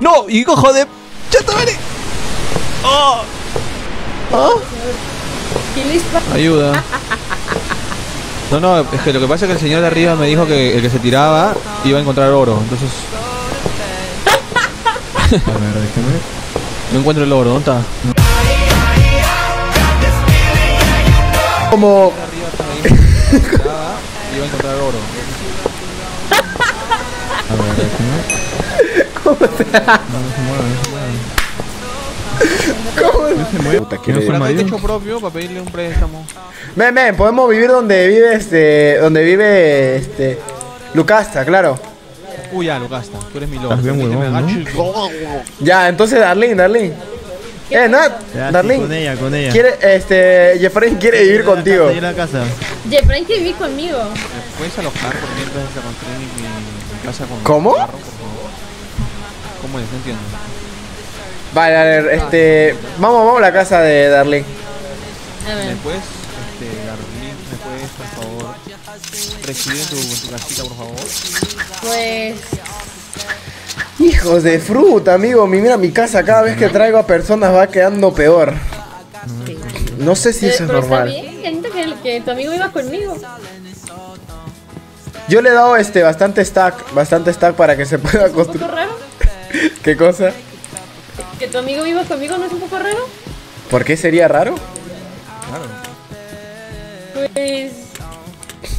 ¡No! ¡Hijo de... ¡Chata, vale! ¡Oh! ¿Quién le dispara? Ayuda. No, no, es que lo que pasa es que el señor de arriba me dijo que el que se tiraba iba a encontrar oro. Entonces. A ver, déjame. No encuentro el oro, ¿dónde está? Como. Iba a encontrar oro. A ver, déjame. ¿Cómo se No se mueve, no se mueve. Techo propio, para pedirle un préstamo. Men, men, podemos vivir donde vive este. Donde vive este. Lucasta, claro. Uy, ya, Lucasta, tú eres mi huevón, ¿no? Ya, entonces Darlene, Darlene. Eh, Nat, Ya, sí, Darlene. con ella, con ella. Quiere, este, Jeffrey quiere vivir contigo. La casa. Jeffrey que viví conmigo. ¿Me puedes alojar por mientras se construye mi, mi casa con ¿Cómo? carro? ¿Cómo es? No entiendo. Vale, a ver, este. Vamos, vamos a la casa de Darlene. A ¿Me ver. puedes, este, Darlene, me puedes, por favor, recibir tu, tu casita, por favor? Pues. Hijos de fruta, amigo. Mi- Mira, mi casa cada vez que traigo a personas va quedando peor. No sé si eso es pero está normal. bien, gente, que, que tu amigo iba conmigo. Yo le he dado este bastante stack, bastante stack para que se pueda ¿Es un poco construir. ¿Qué cosa? ¿Que tu amigo viva conmigo no es un poco raro? ¿Por qué sería raro? Pues.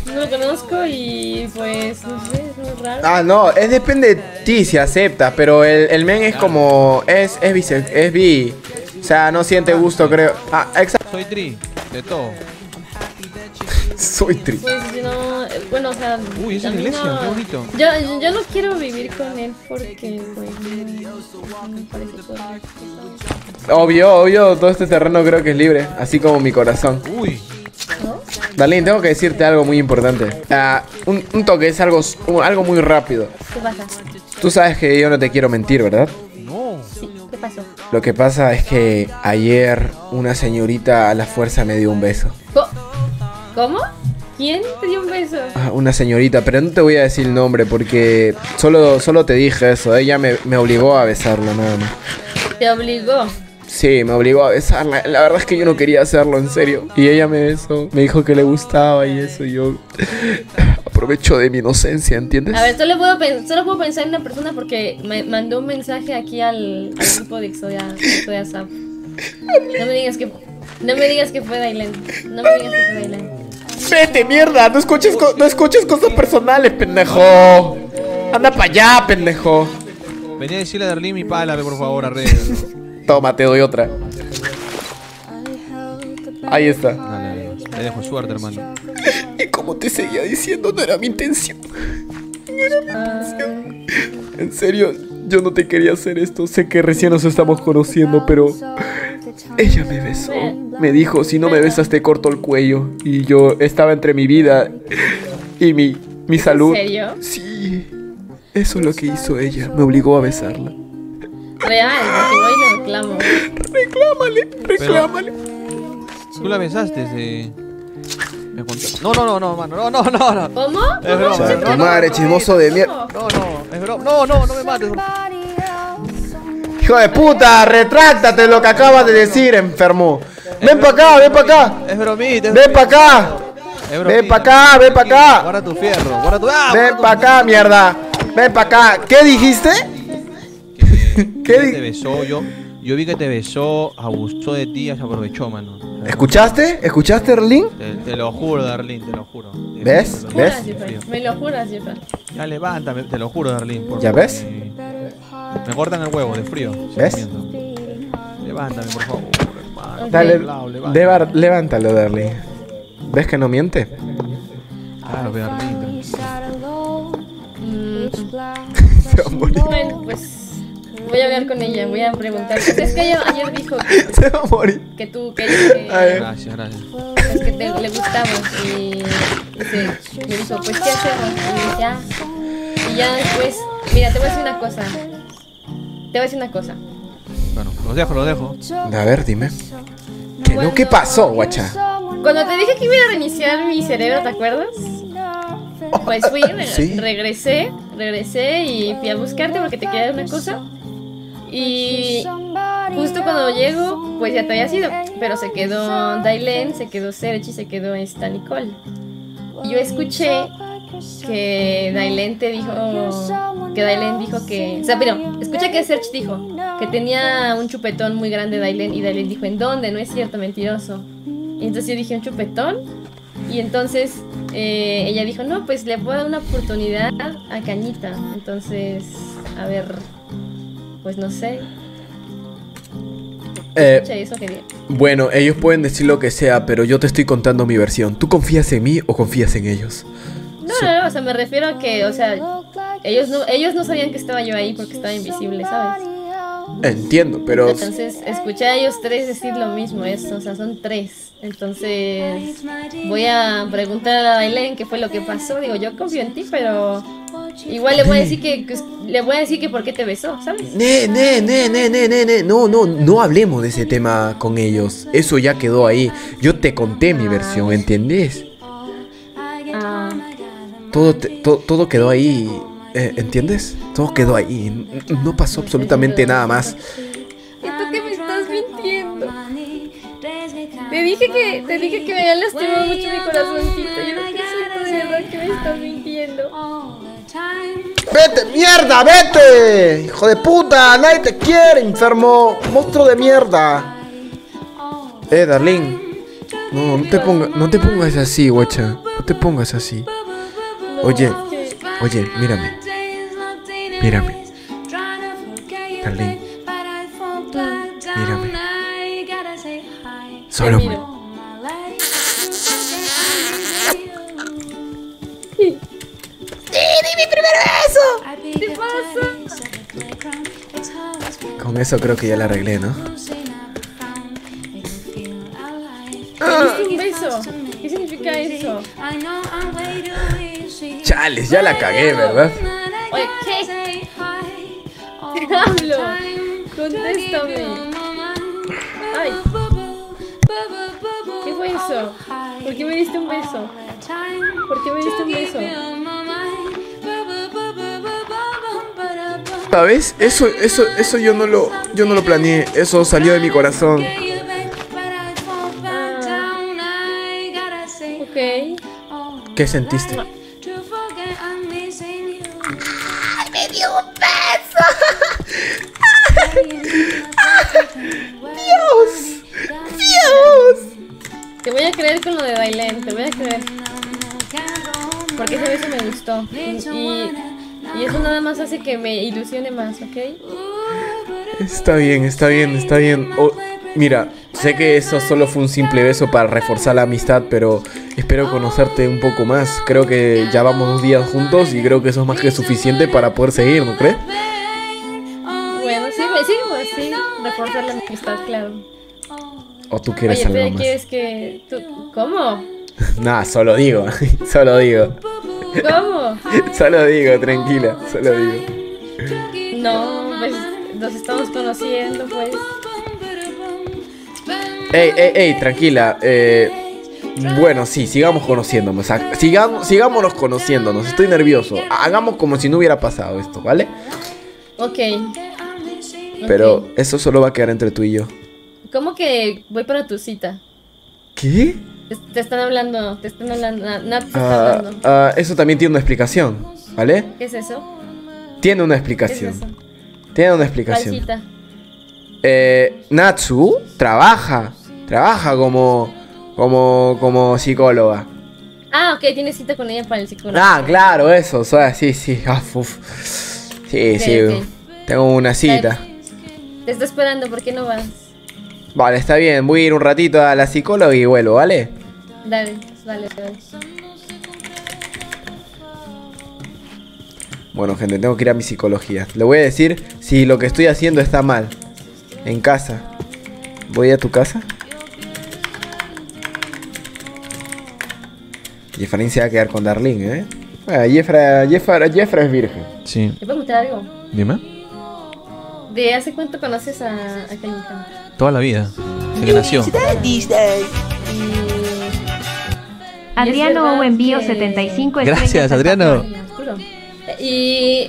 No lo conozco y pues. No sé, es muy raro. Ah, no, es depende de ti si aceptas, pero el, el men es como. Es, es, bise- es bi. O sea, no siente gusto, creo. Ah, exacto. Soy Tri, de todo. Soy tri. Pues si no. Bueno, o sea. Uy, esa a mí iglesia, no- qué bonito. Yo, yo no quiero vivir con él porque, pues. No, no me parece correcto. Obvio, obvio, todo este terreno creo que es libre, así como mi corazón. Uy, ¿No? Darlene, tengo que decirte algo muy importante. Ah, un, un toque, es algo, un- algo muy rápido. ¿Qué pasa? Tú sabes que yo no te quiero mentir, ¿verdad? no. Sí, ¿qué pasó? Lo que pasa es que ayer una señorita a la fuerza me dio un beso. ¿Cómo? ¿Quién te dio un beso? Ah, Una señorita, pero no te voy a decir el nombre porque solo, solo te dije eso. Ella me, me obligó a besarla nada más. Te obligó. Sí, me obligó a besarla. La verdad es que yo no quería hacerlo, en serio. Y ella me besó, me dijo que le gustaba y eso. Y yo aprovecho de mi inocencia, ¿entiendes? A ver, solo puedo, pen- solo puedo pensar en una persona porque me mandó un mensaje aquí al, al grupo de Exodia, Exodia Zap. No me digas que no me digas que fue Dailen. No me digas que fue Dailen. Vete, mierda, no escuches, no escuches cosas personales, pendejo. Anda para allá, pendejo. Venía a decirle a Darlene mi pala, por favor, arreglo. Toma, te doy otra. Ahí está. Dale, dale. Te dejo suerte, hermano. Y como te seguía diciendo, no era mi intención. En serio, yo no te quería hacer esto. Sé que recién nos estamos conociendo, pero ella me besó. Me dijo, si no me besas te corto el cuello. Y yo estaba entre mi vida y mi, mi salud. serio? Sí. Eso es lo que hizo ella. Me obligó a besarla. Real, porque voy y le reclamo. Reclámale, reclámale. Tú la besaste, eh. Me contó. No, no, no, no, mano. No, no, no, no. ¿Cómo? Es broma, es Tu broma. madre, chismoso de mierda. No, no, es broma. No, no, no me mates. Hijo de puta, retráctate lo que acabas de decir, enfermo. Ven para acá, ven para acá. Es bromita. Ven para acá. Ven para acá, ven para acá. Guarda tu fierro, guarda tu. ¡Ah! Ven para acá, mierda. Ven para acá. ¿Qué dijiste? Que- ¿Qué que di- te besó, yo. Yo vi que te besó, abusó de ti se aprovechó, mano. ¿Escuchaste? ¿Escuchaste, Erling? Te, te lo juro, Darlene, te lo juro. ¿Ves? Te lo- ¿Ves? Juras, Jeffrey. Me lo juras, Jeffrey. Ya levántame, te lo juro, Darlene. por ¿Ya ves? Me cortan el huevo de frío. ¿Ves? Levántame, por favor. Dale, levántalo, Darling. ¿Ves que no miente? Claro, ve, Darlene. Mm, Se va a morir. bueno, pues voy a hablar con ella, voy a preguntar. Pues es que ella ayer dijo que, Se va a morir. que tú, que, que. Gracias, gracias. pues que te, le gustabas y, y se, me dijo, pues ¿qué hacemos? Y ya, y ya después, mira, te voy a decir una cosa. Te voy a decir una cosa. Bueno, los dejo, los dejo. A ver, dime. ¿Qué, no? ¿Qué pasó, guacha? Cuando te dije que iba a reiniciar mi cerebro, ¿te acuerdas? Pues fui, re- Sí. regresé, regresé y fui a buscarte porque te quería una cosa. Y justo cuando llego, pues ya te había sido. Pero se quedó Dailen, se quedó Sergi, se quedó esta Nicole. Y yo escuché que te dijo. Que Dailen dijo que. O sea, pero escuché que Serge dijo que tenía un chupetón muy grande Dailen. Y Dailen dijo: ¿En dónde? No es cierto, mentiroso. Y entonces yo dije: ¿Un chupetón? Y entonces eh, ella dijo: No, pues le puedo dar una oportunidad a Cañita. Entonces, a ver. Pues no sé. Eh, Escucha eso que di- bueno, ellos pueden decir lo que sea, pero yo te estoy contando mi versión. ¿Tú confías en mí o confías en ellos? No, no, no, o sea, me refiero a que, o sea, ellos no, ellos no sabían que estaba yo ahí porque estaba invisible, ¿sabes? Entiendo, pero Entonces, escuché a ellos tres decir lo mismo, eso, o sea, son tres. Entonces, voy a preguntar a Aileen qué fue lo que pasó. Digo, yo confío en ti, pero igual le voy a decir que, que- le voy a decir que por qué te besó, ¿sabes? Ne, ne, ne, ne, ne, ne, ne. No, no, no hablemos de ese tema con ellos. Eso ya quedó ahí. Yo te conté mi versión, ¿entiendes? Todo, te- to- todo quedó ahí. eh, ¿Entiendes? Todo quedó ahí. No pasó absolutamente nada más. ¿y tú qué me estás mintiendo? Te dije que, te dije que me había lastimado mucho mi corazoncito. Yo no siento de verdad que me estás mintiendo. ¡Vete, mierda, vete! ¡Hijo de puta! ¡Nadie te quiere, enfermo! ¡Monstruo de mierda! Eh, Darlene. No, no te, ponga, no te pongas así, guacha. No te pongas así. Oye, oye, mírame. Mírame. Darlene. Mírame. Solo me. miro. ¿Qué pasa? Con eso creo que ya la arreglé, ¿no? ¿Diste un beso? ¿Qué significa eso? Chales, ya la cagué, ¿verdad? Oye, ¿qué? Te hablo. Contéstame. Ay, ¿qué fue eso? ¿Por qué me diste un beso? ¿Por qué me diste un beso? ¿Sabes? Eso, eso, eso yo no lo, yo no lo planeé. Eso salió de mi corazón. Ok. ¿Qué sentiste? Bailen, te voy a creer. Porque ese beso me gustó. Y, y, eso nada más hace que me ilusione más, ¿ok? Está bien, está bien, está bien. Oh, mira, sé que eso solo fue un simple beso para reforzar la amistad, pero espero conocerte un poco más. Creo que ya vamos dos días juntos y creo que eso es más que suficiente para poder seguir, ¿no crees? Bueno, sí, sí, pues sí, reforzar la amistad, claro. ¿O tú quieres Oye, algo más? ¿quieres que tú... ¿Cómo? Nah, solo digo, solo digo. ¿Cómo? Solo digo, tranquila, solo digo. No, pues nos estamos conociendo, pues. Ey, ey, ey, tranquila. Eh, bueno, sí, sigamos conociéndonos. sea, Sigamos, sigámonos conociéndonos. Estoy nervioso. Hagamos como si no hubiera pasado esto, ¿vale? Ok. Pero eso solo va a quedar entre tú y yo. ¿Cómo que voy para tu cita? ¿Qué? Te, te están hablando, te están hablando, Na- Nat te está Ah, hablando. ah, eso también tiene una explicación, ¿vale? ¿Qué es eso? Tiene una ¿Qué es explicación. eso? Tiene una ¿Cuál explicación. cita? Eh, Natsu trabaja, trabaja como, como, como psicóloga. Ah, ok, tienes cita con ella para el psicólogo. Ah, claro, eso, o sea, sí, sí, ah, uf. Sí, sí, tengo una cita. Te está esperando, ¿por qué no vas? Vale, está bien, voy a ir un ratito a la psicóloga y vuelvo, ¿vale? Dale, dale, dale. Bueno, gente, tengo que ir a mi psicología. Le voy a decir si lo que estoy haciendo está mal. En casa. ¿Voy a tu casa? Jeffrey se va a quedar con Darlene, ¿eh? Bueno, Jeffra, Jeffra, Jeffra es virgen. Sí. ¿Te puedo contar algo? Dime. ¿De hace cuánto conoces a, a Cañita? Toda la vida. Desde que nació. Adriano Y es verdad envío que- 75 Gracias, Adriano. Y,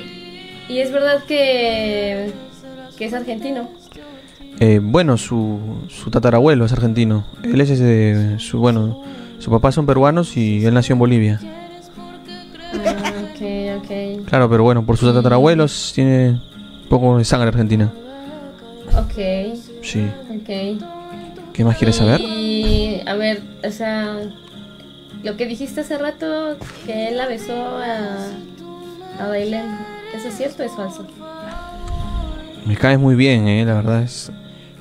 y es verdad que que es argentino. Eh, bueno, su, su tatarabuelo es argentino. Él es ese, su, bueno, su papá son peruanos y él nació en Bolivia. Ah, ok, ok. Claro, pero bueno, por sus tatarabuelos tiene un poco de sangre argentina. Ok, Sí. ok. ¿Qué más quieres saber? Y a ver, o sea, lo que dijiste hace rato, que él la besó a, a Dailen, ¿eso es cierto o es falso? Me caes muy bien, eh, la verdad es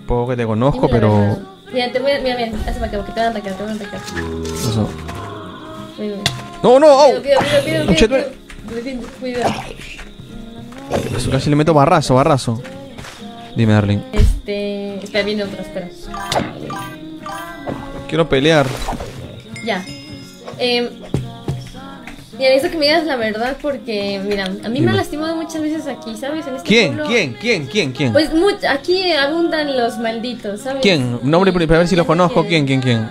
poco que te conozco, pero verdad. Mira, te voy a, mira, mira, hazte para acá, porque te van a atacar, te van a atacar. eso. No, no, oh. cuidado, cuidado, cuidado, Concha, cuidado, cuidado, cuidado. Eso casi le meto barrazo, barrazo. Dime, darling. Este, espera, viene otro, espera. Quiero pelear. Ya. Eh, mira, necesito que me digas la verdad porque, mira, a mí me Dime. han lastimado muchas veces aquí, ¿sabes? En este ¿Quién? pueblo- ¿Quién? ¿Quién? ¿Quién? ¿Quién? Pues mu- aquí abundan los malditos, ¿sabes? ¿Quién? Nombre pri- para ver si lo conozco. ¿Quién? ¿Quién? ¿Quién?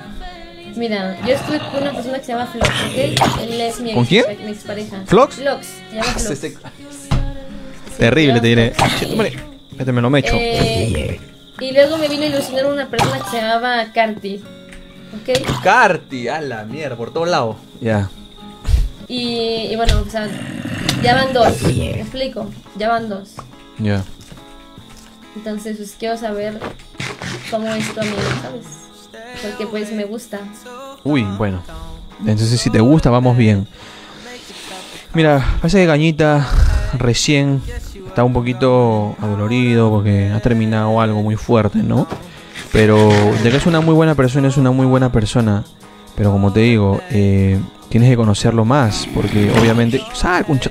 Mira, yo estuve con una persona que se llama Flox, ¿ok? Él es mi, ¿Con ex- quién? mi expareja. ¿Flox? Flox, se llama Flox. Este- Terrible, te diré. Che, tómale. Este me lo mecho. Eh, y luego me vino a ilusionar una persona que se llamaba Carti, ¿ok? Carti, a la mierda, por todos lados. Ya. Y, y bueno, o sea, ya van dos, ¿me explico? Ya van dos. Ya. Entonces, pues quiero saber cómo es tu amigo, ¿sabes? Porque pues me gusta. Uy, bueno. Entonces, si te gusta, vamos bien. Mira, parece que Gañita recién está un poquito adolorido porque ha terminado algo muy fuerte, ¿no? Pero de que es una muy buena persona, es una muy buena persona. Pero como te digo, eh, tienes que conocerlo más porque obviamente... ¡Sal, concha!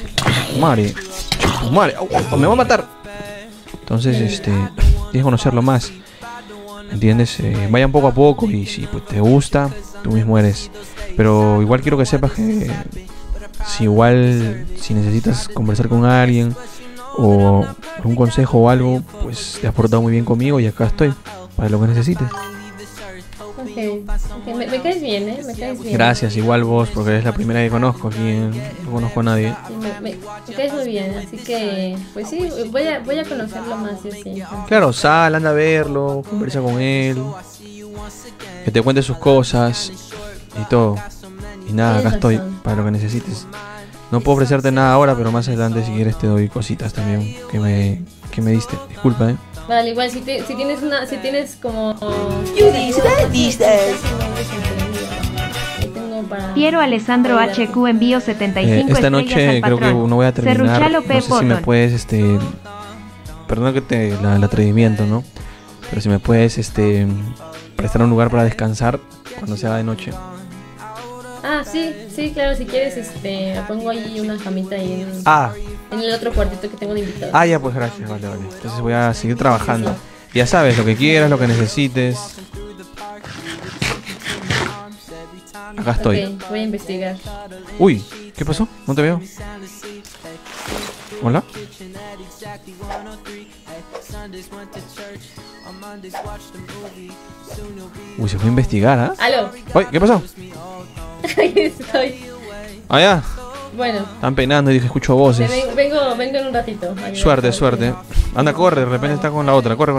¡Madre! ¡Tu madre! ¡Au, au, ¡Me va a matar! Entonces, este... Tienes que conocerlo más. ¿Entiendes? Eh, vayan poco a poco y si pues, te gusta, tú mismo eres. Pero igual quiero que sepas que si igual, si necesitas conversar con alguien o un consejo o algo, pues te has portado muy bien conmigo y acá estoy para lo que necesites. Ok, ok, Me, me caes bien, ¿eh? Me caes bien. Gracias, igual vos, porque eres la primera que conozco aquí, no conozco a nadie. Sí, Me, me- me caes muy bien, así que, pues sí, voy a, voy a conocerlo más, sí. Claro, sal, anda a verlo, conversa con él, que te cuente sus cosas y todo. Y nada, acá estoy para lo que necesites. No puedo ofrecerte nada ahora, pero más adelante si quieres te doy cositas también que me, que me diste. Disculpa, eh. Vale, igual si, te- si tienes una, si tienes como... Ahí tengo para... Piero Alessandro HQ envío 75 Eh, esta estrellas noche al creo que patrón. no voy a terminar. No sé si me puedes, este... Perdón que te... La, el atrevimiento, ¿no? Pero si me puedes, este... Prestar un lugar para descansar cuando se haga de noche. Ah, sí, sí, claro, si quieres, este, pongo ahí una camita ahí en, Ah, en el otro cuartito que tengo de invitados. ah, ya, pues gracias, vale, vale. Entonces voy a seguir trabajando. Ya sabes, lo que quieras, lo que necesites. Acá estoy. Ok, voy a investigar. Uy, ¿qué pasó? No te veo. ¿Hola? Uy, se fue a investigar, ¿ah? ¡Aló! Uy, ¿qué pasó? Ahí estoy. Allá. Bueno, Están penando y dije, escucho voces. ven- vengo, vengo en un ratito. Suerte, suerte. Anda, corre, de repente está con la otra. Corre, corre.